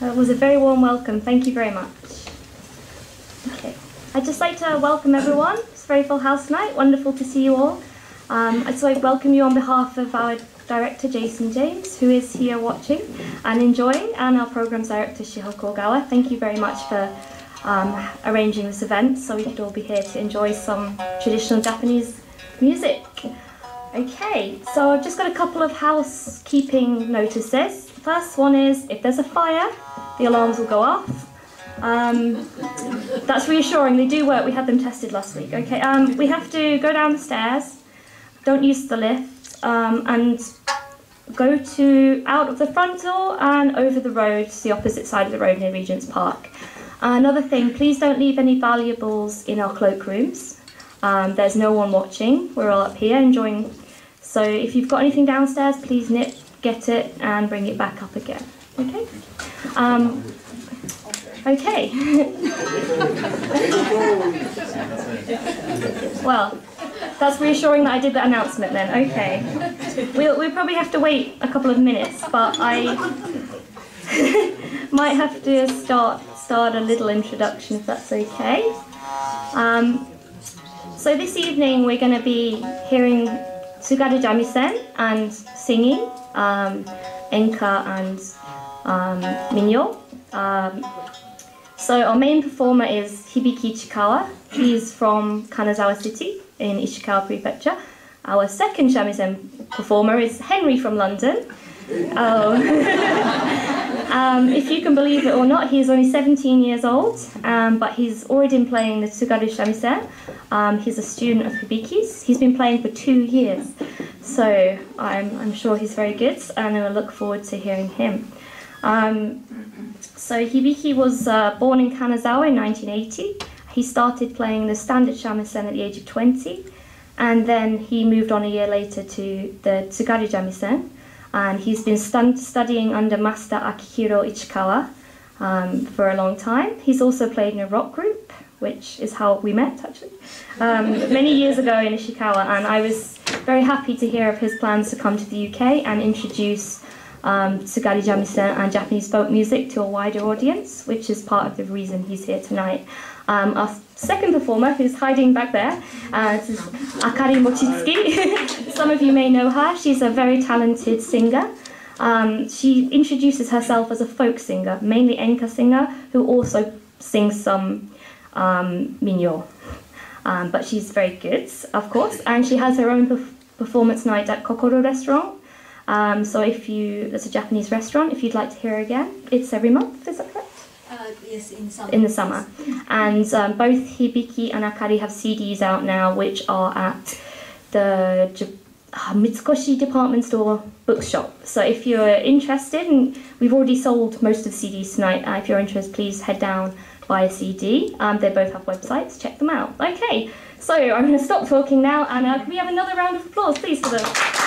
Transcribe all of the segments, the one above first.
That was a very warm welcome. Thank you very much. Okay. I'd just like to welcome everyone. It's a very full house tonight. Wonderful to see you all. Um, I'd like to welcome you on behalf of our director, Jason James, who is here watching and enjoying, and our program's director, Shihoko Ogawa. Thank you very much for um, arranging this event so we could all be here to enjoy some traditional Japanese music. Okay, so I've just got a couple of housekeeping notices. First one is if there's a fire, the alarms will go off. Um, that's reassuring. They do work. We had them tested last week. Okay. Um, we have to go down the stairs. Don't use the lift. Um, and go to out of the front door and over the road to the opposite side of the road near Regent's Park. Uh, another thing, please don't leave any valuables in our cloakrooms. Um, there's no one watching. We're all up here enjoying. So if you've got anything downstairs, please nip, get it, and bring it back up again. Okay. Um, okay. well, that's reassuring that I did the announcement then. Okay. We'll, we'll probably have to wait a couple of minutes, but I might have to start start a little introduction if that's okay. Um, so this evening we're going to be hearing Tsugaru Jamisen and singing um, Enka and um, Minyo. Um, so our main performer is Hibiki Ichikawa. He's from Kanazawa City in Ishikawa Prefecture. Our second shamisen performer is Henry from London. Oh. um, if you can believe it or not, he's only 17 years old, um, but he's already been playing the Tsugaru shamisen. Um, he's a student of Hibiki's. He's been playing for two years, so I'm, I'm sure he's very good, and I look forward to hearing him. Um, so Hibiki was uh, born in Kanazawa in 1980. He started playing the standard shamisen at the age of 20, and then he moved on a year later to the Tsugaru shamisen, and he's been stu- studying under Master Akihiro Ichikawa um, for a long time. He's also played in a rock group, which is how we met actually, um, many years ago in Ishikawa, and I was very happy to hear of his plans to come to the UK and introduce um, Tsugaru Jamisen and Japanese folk music to a wider audience, which is part of the reason he's here tonight. Um, our second performer, who's hiding back there, uh, is Akari Mochizuki. Some of you may know her. She's a very talented singer. Um, she introduces herself as a folk singer, mainly enka singer, who also sings some um, minyo. Um, but she's very good, of course, and she has her own perf- performance night at Kokoro Restaurant. Um, so if you, there's a Japanese restaurant, if you'd like to hear again, it's every month, is that correct? Uh, yes, in summer. in the summer. And um, both Hibiki and Akari have CDs out now, which are at the J- uh, Mitsukoshi department store bookshop. So if you're interested, and we've already sold most of the CDs tonight, uh, if you're interested, please head down, buy a CD. Um, they both have websites, check them out. Okay, so I'm going to stop talking now, and uh, can we have another round of applause, please, for them?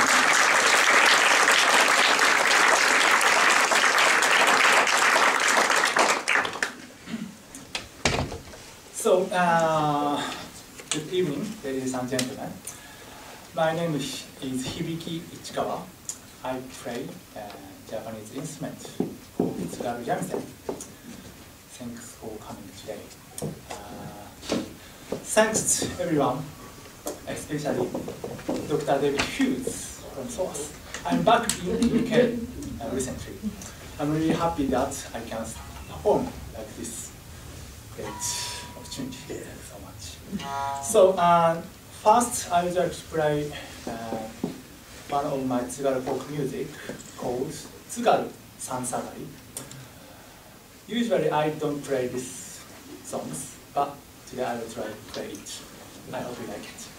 Uh, good evening, ladies and gentlemen. My name is Hibiki Ichikawa. I play uh, Japanese instrument for Tsugaru Jamisen. Thanks for coming today. Uh, thanks to everyone, especially Dr. David Hughes from SOAS. I'm back in the UK uh, recently. I'm really happy that I can perform like this great Thank you so much. So uh, first, I would like to play uh, one of my Tsugaru folk music called Tsugaru Sansagari. Usually, I don't play these songs, but today I will try to play it. I hope you like it.